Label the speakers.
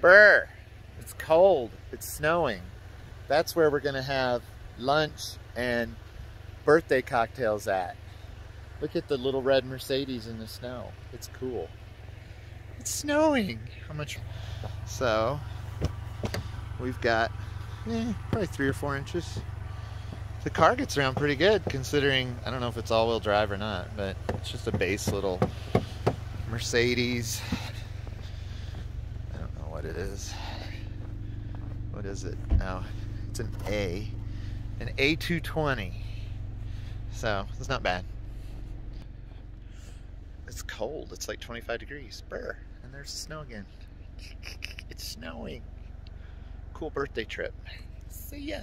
Speaker 1: Burr, it's cold. It's snowing. That's where we're going to have lunch and birthday cocktails at. Look at the little red Mercedes in the snow. It's cool. It's snowing. How much? So, we've got eh, probably three or four inches. The car gets around pretty good considering, I don't know if it's all-wheel drive or not, but it's just a base little Mercedes. What it is. What is it? Oh, it's an A. An A220. So, it's not bad. It's cold. It's like 25 degrees. Brr. And there's the snow again. It's snowing. Cool birthday trip. See ya.